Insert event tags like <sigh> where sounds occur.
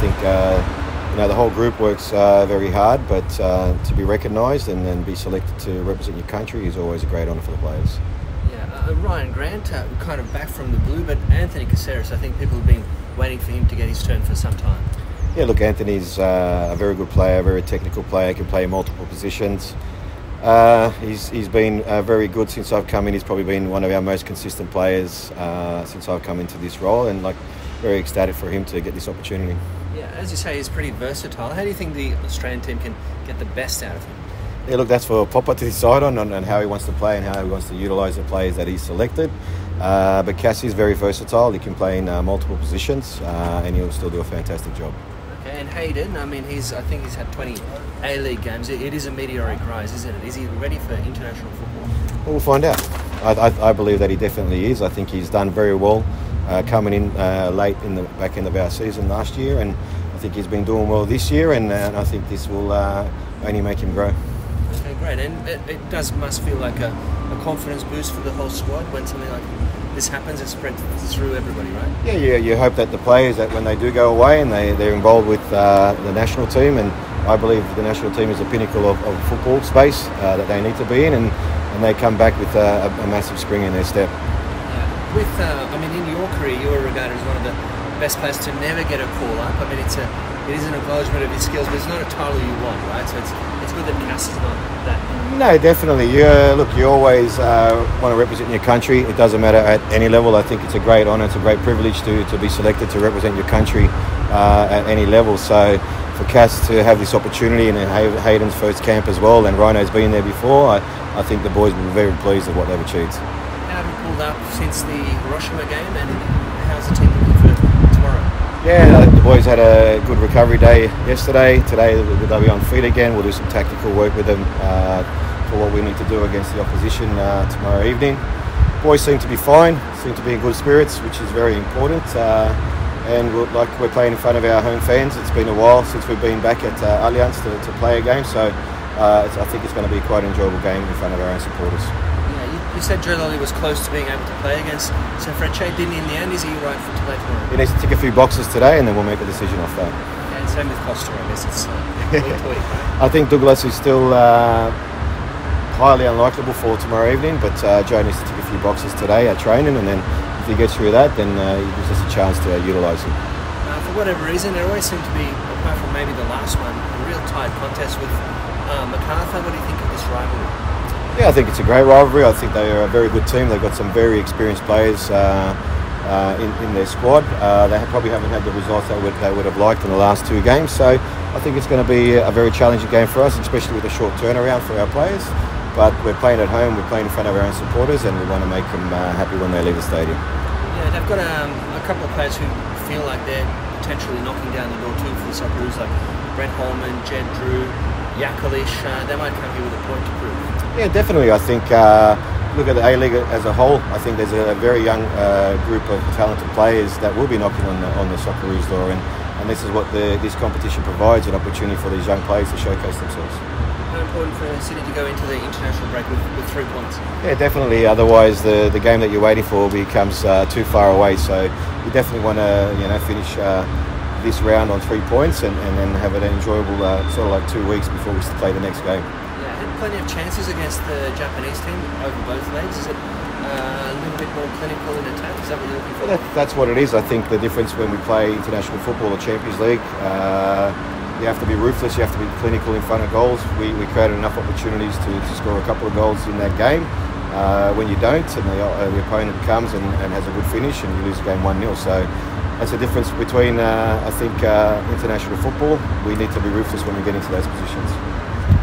think uh, you know the whole group works uh, very hard, but uh, to be recognised and then be selected to represent your country is always a great honour for the players. Yeah, uh, Ryan Grant, uh, kind of back from the blue, but Anthony Caceres, I think people have been waiting for him to get his turn for some time. Yeah, look, Anthony's uh, a very good player, very technical player, can play multiple positions. Uh, he's, he's been uh, very good since I've come in. He's probably been one of our most consistent players uh, since I've come into this role, and like very ecstatic for him to get this opportunity. Yeah, as you say, he's pretty versatile. How do you think the Australian team can get the best out of him? Yeah, look, that's for Popper to decide on, on, on how he wants to play and how he wants to utilise the players that he's selected. Uh, but Cassie is very versatile. He can play in uh, multiple positions, uh, and he'll still do a fantastic job. Okay, and Hayden, I mean, he's I think he's had 20 A-League games. It, it is a meteoric rise, isn't it? Is he ready for international football? Well, we'll find out. I, I, I believe that he definitely is. I think he's done very well uh, coming in uh, late in the back end of our season last year, and I think he's been doing well this year, and, uh, and I think this will uh, only make him grow. Okay, great. And it, it does must feel like a, a confidence boost for the whole squad when something like this happens. It spreads through everybody, right? Yeah, yeah. You hope that the players that when they do go away and they they're involved with uh, the national team, and I believe the national team is the pinnacle of, of football space uh, that they need to be in, and, and they come back with a, a massive spring in their step. With, uh, I mean, in your career, you were regarded as one of the best players to never get a call up. I mean, it's a, it is an acknowledgement of your skills, but it's not a title you want, right? So it's, it's good that Cass is not that. No, definitely. You uh, look, you always uh, want to represent your country. It doesn't matter at any level. I think it's a great honour. It's a great privilege to, to be selected to represent your country uh, at any level. So for Cass to have this opportunity and Hayden's first camp as well, and Rhino's been there before, I, I think the boys will be very pleased with what they've achieved. Up since the Hiroshima game, and how's the team looking for tomorrow? Yeah, the boys had a good recovery day yesterday. Today they'll be on feet again. We'll do some tactical work with them uh, for what we need to do against the opposition uh, tomorrow evening. Boys seem to be fine, seem to be in good spirits, which is very important. Uh, and we're, like we're playing in front of our home fans. It's been a while since we've been back at uh, Allianz to, to play a game, so uh, I think it's going to be quite an enjoyable game in front of our own supporters. You, said Joe Lolley was close to being able to play against Sanfrecce. Didn't in the end? Is he right for to play tomorrow? He needs to tick a few boxes today, and then we'll make a decision off that. And same with Costa, I guess it's uh, <laughs> week week, right? I think Douglas is still uh, highly unlikable for tomorrow evening, but uh, Joe needs to tick a few boxes today at training, and then if he gets through that, then uh, he gives us a chance to utilise him. Uh, for whatever reason, there always seemed to be, apart from maybe the last one, a real tight contest with uh, Macarthur. What do you think of this rivalry? Yeah, I think it's a great rivalry. I think they are a very good team. They've got some very experienced players uh, uh, in, in their squad. Uh, they have, probably haven't had the results they would, they would have liked in the last two games. So I think it's going to be a very challenging game for us, especially with a short turnaround for our players. But we're playing at home, we're playing in front of our own supporters, and we want to make them uh, happy when they leave the stadium. Yeah, they've got um, a couple of players who feel like they're potentially knocking down the door too for the Socceroos, like Brent Holman, Jed Drew, Yakalish. Uh, they might come here with a point to prove. Yeah, definitely. I think uh, look at the A League as a whole. I think there's a very young uh, group of talented players that will be knocking on the, on the Socceroos door, and, and this is what the, this competition provides an opportunity for these young players to showcase themselves. How important for Sydney to go into the international break with, with three points? Yeah, definitely. Otherwise, the, the game that you're waiting for becomes uh, too far away. So you definitely want to you know finish uh, this round on three points and, and then have an enjoyable uh, sort of like two weeks before we play the next game. Plenty of chances against the Japanese team over both legs. Is it uh, a little bit more clinical in attack? Is that what you're looking for? Well, that, that's what it is. I think the difference when we play international football or Champions League, uh, you have to be ruthless, you have to be clinical in front of goals. We, we created enough opportunities to, to score a couple of goals in that game. Uh, when you don't, and the, uh, the opponent comes and, and, has a good finish, and you lose the game 1 0. So that's the difference between, uh, I think, uh, international football. We need to be ruthless when we get into those positions.